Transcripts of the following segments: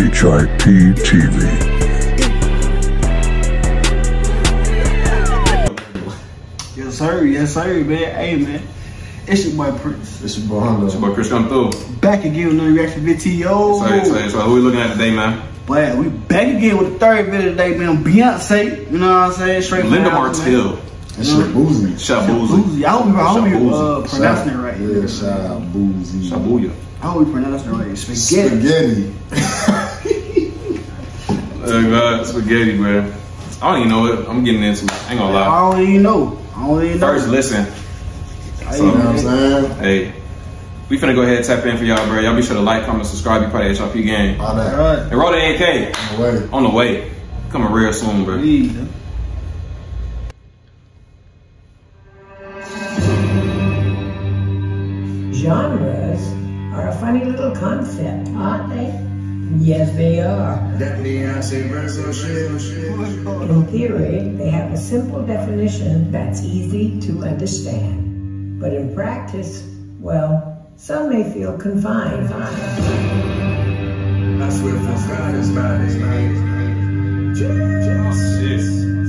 HIP TV. Yes, sir. Yes, sir, man. Hey, man. It's your boy Prince. It's your boy Hundo. It's your boy Chris come through. Back again with another reaction video. So, so, so who we looking at today, man? But we back again with the third video today, man. Beyonce. You know what I'm saying? Straight from Linda Martell. That shit boozy. Shaboozey. I hope we, I hope we uh, pronouncing it right. Yeah, shout out Boozy. Shabuya. I hope we pronouncing it right. Spaghetti. Spaghetti. Uh, God, spaghetti, bro. I don't even know what I'm getting into. I ain't gonna lie. I don't even know. I don't even know. First, listen. I so- You know what I'm saying? Hey, we finna go ahead and tap in for y'all, bro. Y'all be sure to like, comment, subscribe. Be part of the HIP gang. All All that. right. And roll the 8K Wait. on the way. Coming real soon, bro. Please. Genres are a funny little concept, aren't they? Yes, they are. That Beyonce verse on shit, on shit. In theory, they have a simple definition that's easy to understand. But in practice, well, some may feel confined. I swear for God, it's mine, it's mine. Shit.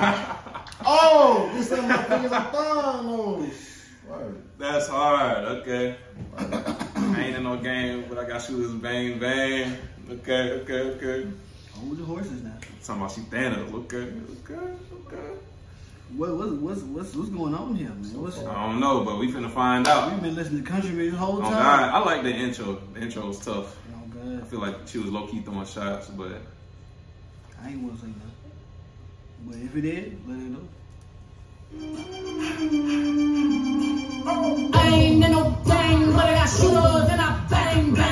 Oh, this is my fingers are Thanos. Word. That's hard, okay. I ain't in no game, but I got shooters bang bang. Okay, okay, okay. Hold the horses now. Talking about she Thanos. Okay, okay, okay. What, what, what's, what's, what's going on here, man? What's, I don't know, but we finna find out. We've been listening to country music the whole time. Oh time. God, I like the intro. The intro was tough. Oh, God, I feel like she was low key throwing shots, but I ain't want to say nothing. But if it is, let it know. I ain't in no bang, but I got shooters and I bang, bang.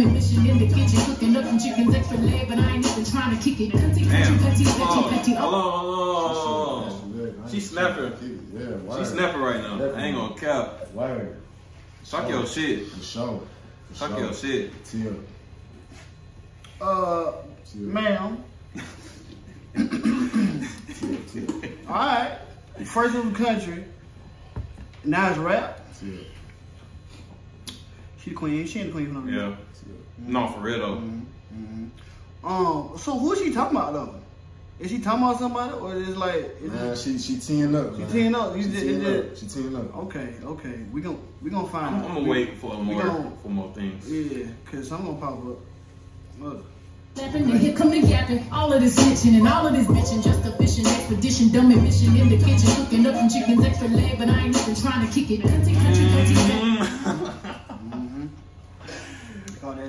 Expedition, dumb mission in the kitchen, cooking up some chickens extra leg, but I ain't even trying to kick it. Cutty, cutty, cutty, Hold cutty, on, cutty. hold Oh. on. She snapping. Yeah, word. She snapping right now. I ain't gonna cap. Word. Shock your shit. For sure. For Shock sure. your shit. Till. Uh, ma'am. Till. Till. All right. First it was country. Now it's rap. She the queen. She ain't the queen for no reason. Yeah. No, for real though. Um. So who is she talking about though? Is she talking about somebody or is it like? Is Man, it, she she teeing up. She man. teeing up. You She did- teeing you up. did- She teeing up. okay. Okay. We gon' we gonna find. I'm, out. I'm gonna wait for we more gon- for more things. Yeah, cause I'm gonna pop up. Look. Snapping, and here come the yapping. All of this snitching and all of this bitching. Just a fishing expedition, dumb mission in the kitchen. Cooking up some chickens extra leg, but I ain't even trying to kick it. Cutty, cutty, cutty, cutty. Call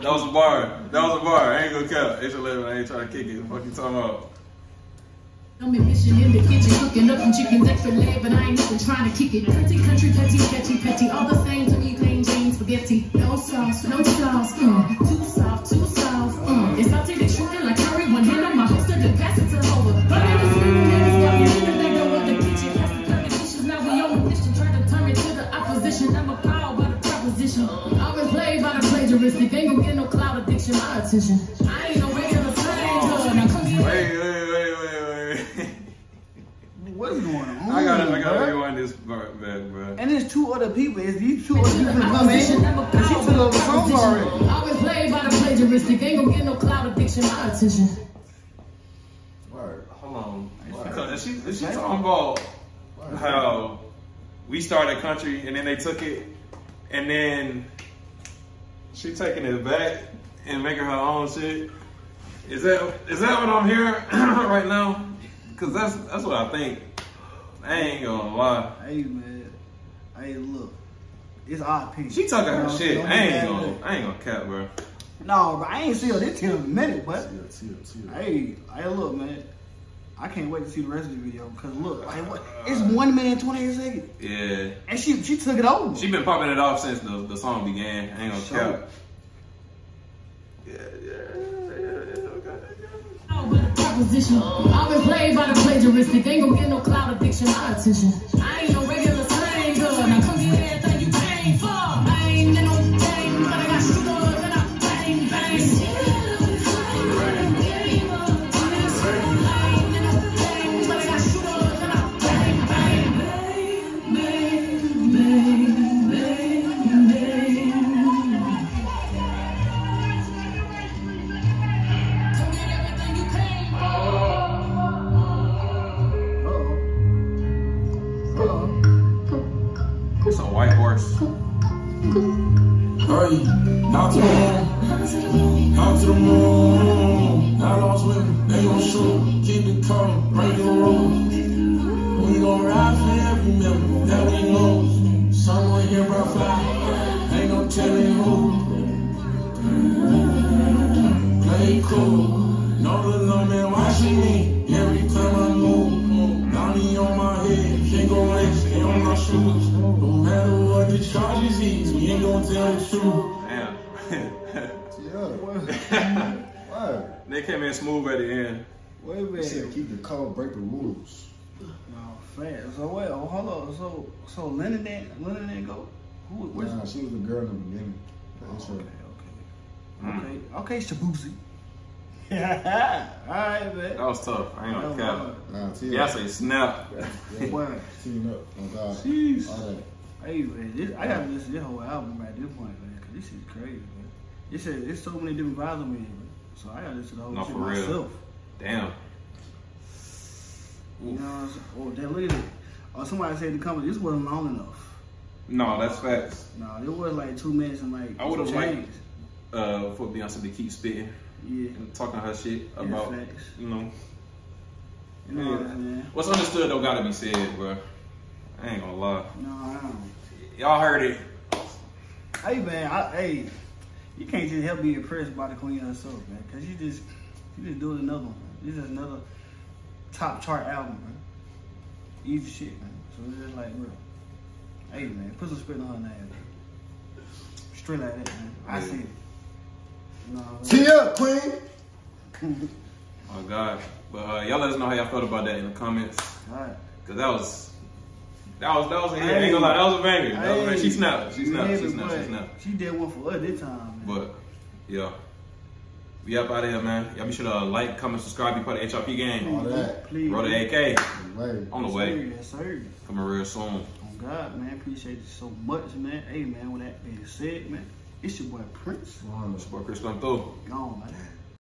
that That was a bar. That was a bar. I ain't gonna cap. H11, I ain't trying to kick it. What you talking about? Dumb mission in the kitchen. Cooking up some chickens extra leg, but I ain't even trying to kick it. Cutty, country, petty, petty, petty. All the same to me, plain Jane spaghetti. No sauce, no sauce. Mm. Too soft, cloud addiction. My attention. I ain't no regular stranger. Now come get Wait, wait, wait, wait, wait. What's going on? I gotta, I gotta bruh? rewind this part back, bro. And there's two other people. Is these two other people gonna come in? And she took over the song already. I've been played by the plagiaristic. Ain't gonna get no cloud addiction. My attention. Word. Hold on. Because she, she talking about how we started country and then they took it and then she taking it back and making her own shit. Is that is that what I'm hearing right now? Cause that's that's what I think. I ain't gonna lie. Hey man. Hey look. It's our opinion. She talking her Don't- shit. I ain't gonna it. I ain't gonna cap, bro. No, but I ain't see her this till in a minute, but hey, hey look man. I can't wait to see the rest of the video. Cause look, like what it's one minute and twenty eight seconds. Yeah. And she she took it over. She been popping it off since the, the song began. I ain't gonna Sure. cap. Yeah, yeah, yeah, yeah, okay. Oh, but a proposition. I've been played by the plagiaristic. Ain't gonna get no cloud addiction. My attention. I ain't no to the moon, out to the moon. I lost with they gon' shoot, keep it coming, break the rules. We gon' ride for every member that we lose. Someone here brought fly, ain't no telling who. Play cool, know the little man watching me every time I move. Bounty on my head, can't go race, stay on my shoes. No matter what the charges is, we ain't gon' tell the truth. Damn. Yeah. Why? they came in smooth at the end. Wait a They said minute. keep the code, break the rules. No, fast. So wait, oh, hold on. So so Lennon didn't Lennon didn't go? Who was Nah, she was the girl in the beginning. That's Okay, her. okay. Okay, okay, Shaboozey. Yeah, alright, man. That was tough. I ain't gonna cap. Nah, Tia. Yeah, I say snap. Yeah, What? Team up. Oh God. Jeez. All that. Hey man, this, I gotta listen to this whole album at this point, man, cause this is crazy, man. It said there's so many different vibes on me, man. So I gotta listen to the whole No, shit for real. myself. Damn. You know what I'm saying? Oh, damn, look at it. Oh, somebody said in the comments, this wasn't long enough. No, that's facts. No, it was like two minutes and like I would've some liked- Uh, for Beyonce to keep spitting Yeah, and talking her shit Yeah, about, facts. you know, you know what what's understood though gotta be said, bro. I ain't gonna lie. No, I don't. Y'all heard it. Hey man, I, hey, you can't just help be impressed by the queen herself, man, cause she just, she just doing another one. This is another top chart album, man. Easy shit, man. So it's just like, bro, hey man, put some spit on her name, man. Straight like that, man. I Yeah. see it. You know what I'm saying? Tee up, queen. Oh God. But uh, y'all let us know how y'all felt about that in the comments. All right. Cause that was that was that was a hit. I ain't gonna lie, that was a banger. That was a banger. She snapped. She snapped. She snapped. She snapped. She did one for us this time, man. But yeah. We up out of here, man. Y'all be sure to uh, like, comment, subscribe, be part of the HIP game. All game. that. Please. Roll the AK. Right. On the way. Yes, sir. Coming real soon. Oh God, man, appreciate you so much, man. Hey, man, with that being said, man, it's your boy Prince. Wanda. Sport Chris come through. Gone, man.